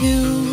You.